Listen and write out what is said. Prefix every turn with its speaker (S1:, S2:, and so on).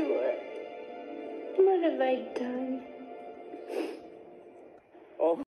S1: to. What have I done?